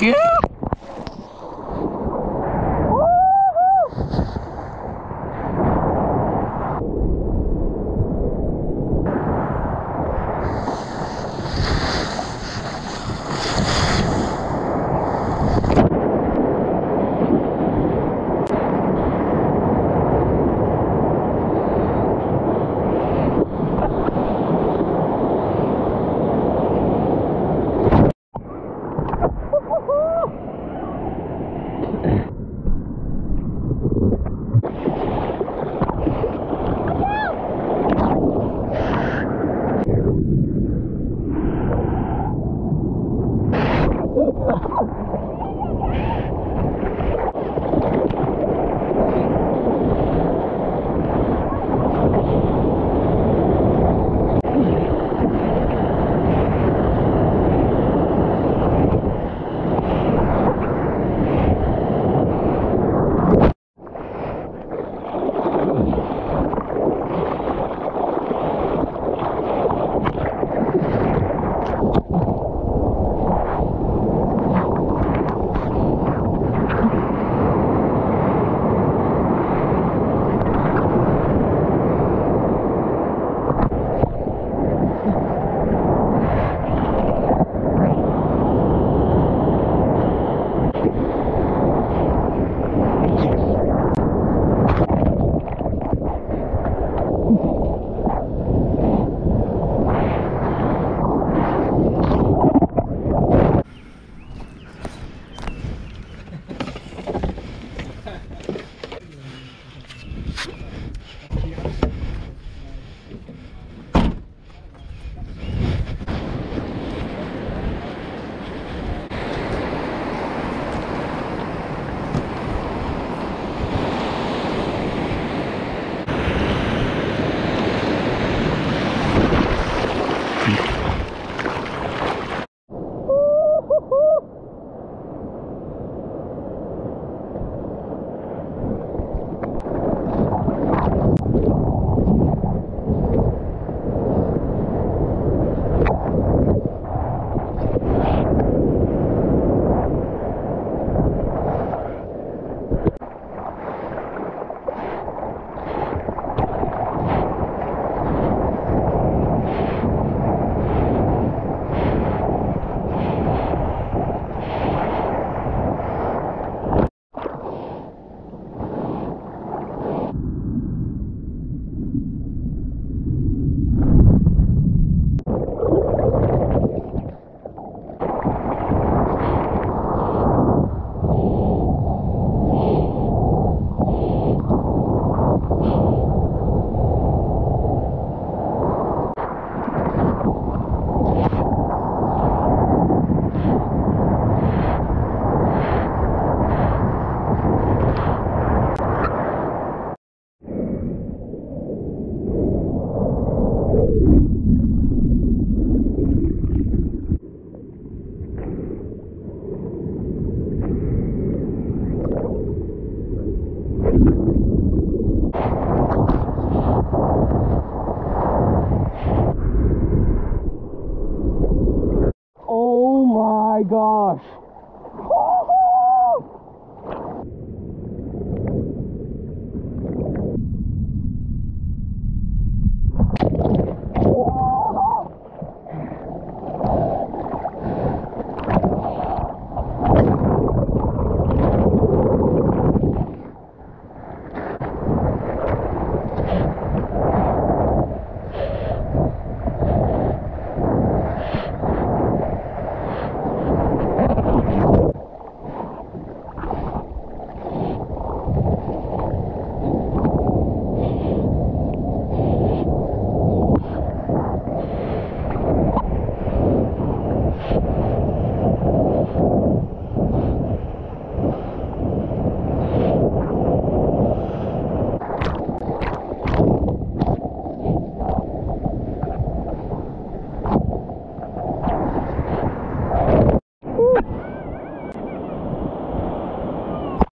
Yeah. Gosh.